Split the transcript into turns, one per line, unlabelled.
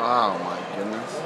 Oh my goodness.